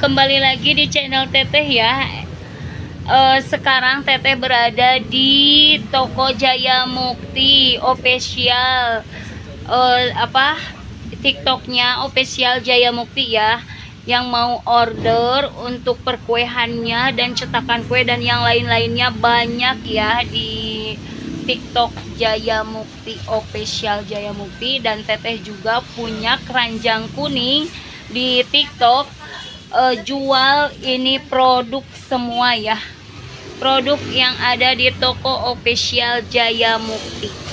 kembali lagi di channel Teteh ya. Uh, Sekarang Teteh berada di Toko Jaya Mukti Official. Uh, Apa? TikToknya Official Jaya Mukti ya Yang mau order untuk perkuehannya dan cetakan kue dan yang lain-lainnya banyak ya di TikTok Jaya Mukti Official Jaya Mukti dan Teteh juga punya keranjang kuning di TikTok. Uh, jual ini produk semua ya. Produk yang ada di toko official Jaya Mukti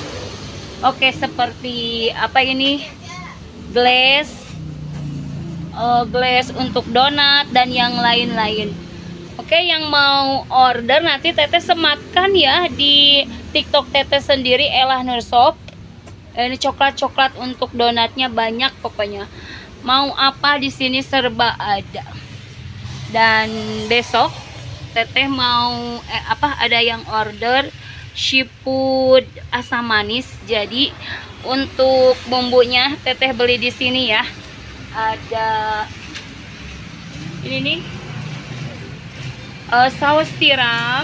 oke seperti apa ini? Glass. Uh, glass untuk donat dan yang lain-lain Oke yang mau order nanti teteh sematkan ya di tiktok teteh sendiri Elah Shop ini coklat-coklat untuk donatnya banyak pokoknya. Mau apa di sini serba ada. Dan besok teteh mau eh, apa ada yang order seafood asam manis. Jadi untuk bumbunya teteh beli di sini ya. Ada ini nih uh, saus tiram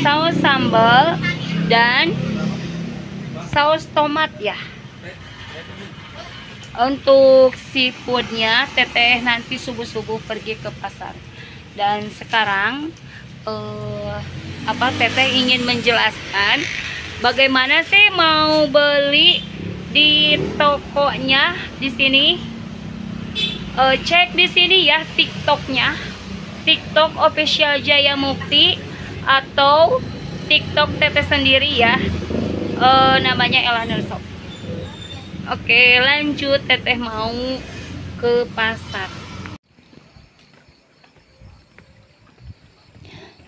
saus sambal dan saus tomat ya. Untuk seafoodnya teteh nanti subuh-subuh pergi ke pasar. Dan sekarang uh, apa teteh ingin menjelaskan bagaimana sih mau beli di tokonya di sini? Uh, cek di sini ya tiktoknya tiktok official Jaya Mukti atau tiktok teteh sendiri ya. Uh, namanya Elanur Shop Oke lanjut teteh mau ke pasar.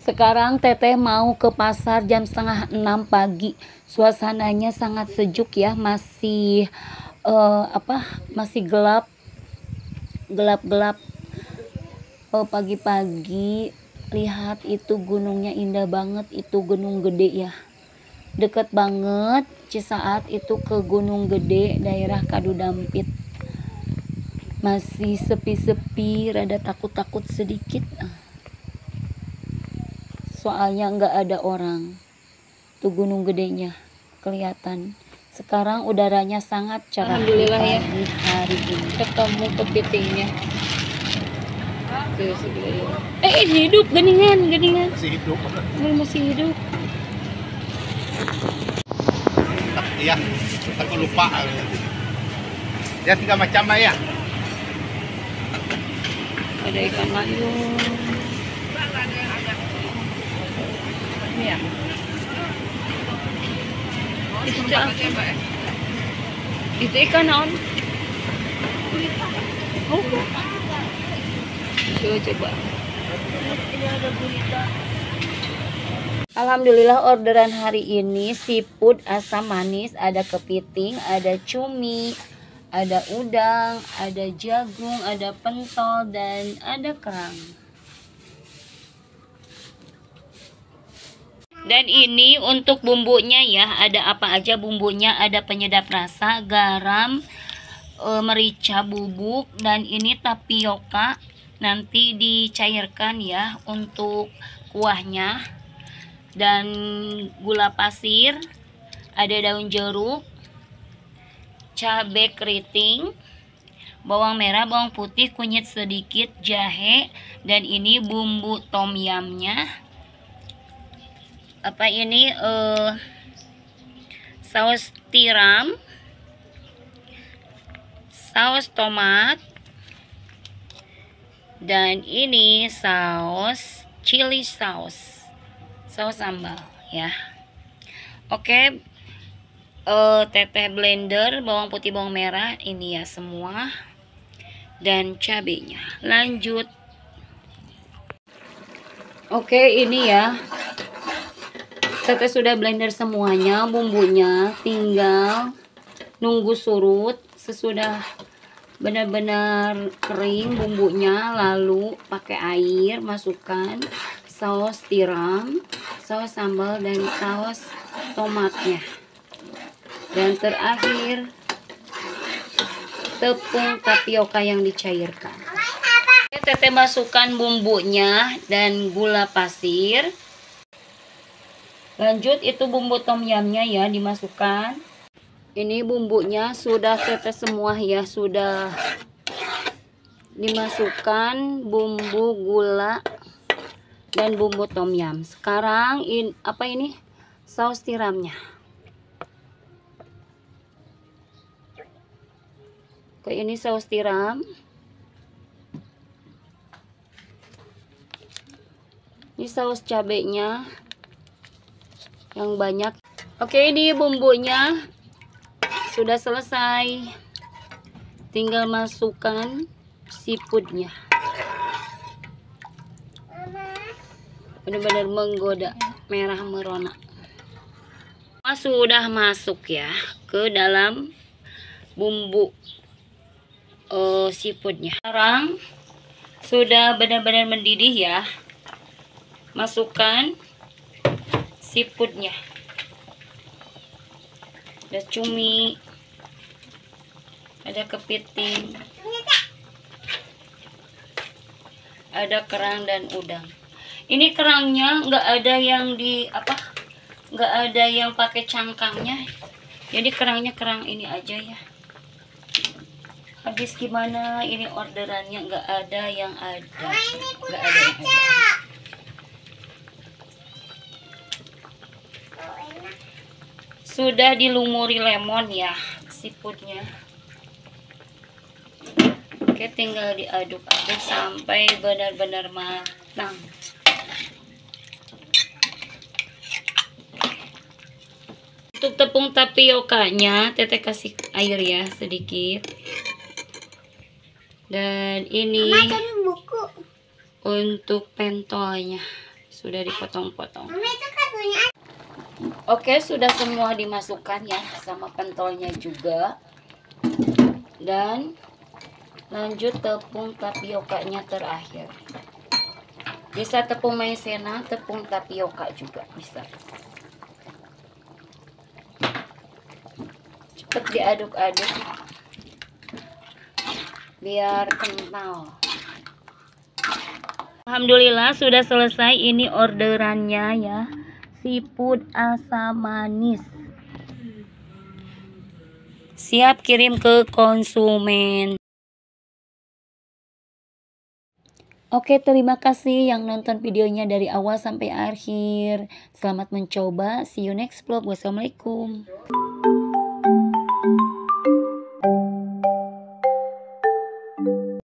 Sekarang teteh mau ke pasar jam setengah enam pagi. Suasananya sangat sejuk ya Masih uh, apa masih gelap Gelap-gelap Pagi-pagi Lihat itu gunungnya indah banget Itu gunung gede ya. Deket banget Cisaat itu ke Gunung Gede daerah Kadudampit. Masih sepi-sepi rada takut-takut sedikit. Soalnya nggak ada orang. Tuh gunung gedenya kelihatan. Sekarang udaranya sangat cerah. Alhamdulillah ya. Hari ini. Ketemu kepitingnya eh hidup geningan geningan. Masih hidup. Masih hidup. Iya. Aku lupa. Ya tiga macam lah ya. Ada ikan layung Iya. itu apa? Itu ikan naon? Oh coba coba Alhamdulillah orderan hari ini seafood asam manis ada kepiting, ada cumi, ada udang, ada jagung, ada pentol dan ada kerang. Dan ini untuk bumbunya ya, ada apa aja bumbunya? Ada penyedap rasa, garam, e, merica bubuk dan ini tapioka nanti dicairkan ya untuk kuahnya. Dan gula pasir ada daun jeruk cabai keriting bawang merah bawang putih kunyit sedikit jahe dan ini bumbu tom yamnya apa ini uh, saus tiram saus tomat dan ini saus chili sauce saus sambal ya. Oke uh, teteh blender bawang putih bawang merah ini ya semua. Dan cabenya. Lanjut. Oke ini ya. Teteh sudah blender semuanya bumbunya. Tinggal nunggu surut sesudah benar-benar kering bumbunya lalu pakai air masukkan saus tiram saus sambal dan saus tomatnya. Dan terakhir tepung tapioka yang dicairkan. Teteh masukkan bumbunya dan gula pasir. Lanjut itu bumbu tom yumnya ya dimasukkan ini bumbunya sudah tetes semua ya sudah dimasukkan bumbu gula dan bumbu tom yum. Sekarang in apa ini? Saus tiramnya. Oke, ini saus tiram. Ini saus cabenya yang banyak. Oke ini bumbunya sudah selesai. Tinggal masukkan seafoodnya benar-benar menggoda merah merona. Sudah masuk ya ke dalam bumbu uh, seafoodnya sekarang sudah benar-benar mendidih ya. Masukkan seafoodnya ada cumi. Ada kepiting. Ada kerang dan udang. Ini kerangnya nggak ada yang di apa nggak ada yang pakai cangkangnya. Jadi kerangnya kerang ini aja ya. Habis gimana? Ini orderannya nggak ada yang ada. Nggak ada yang ada sudah dilumuri lemon ya seafoodnya oke tinggal diaduk-aduk sampai benar-benar matang. Untuk tepung tapiokanya teteh kasih air ya sedikit. Dan ini untuk pentolnya. Sudah dipotong-potong Oke, sudah semua dimasukkan ya sama pentolnya juga. Dan lanjut tepung tapiokanya terakhir. Bisa tepung maizena, tepung tapioka juga bisa. Cepat diaduk-aduk biar kental. Alhamdulillah sudah selesai ini orderannya ya seafood asam manis siap kirim ke konsumen Oke, terima kasih yang nonton videonya dari awal sampai akhir. Selamat mencoba. See you next vlog. Wassalamualaikum.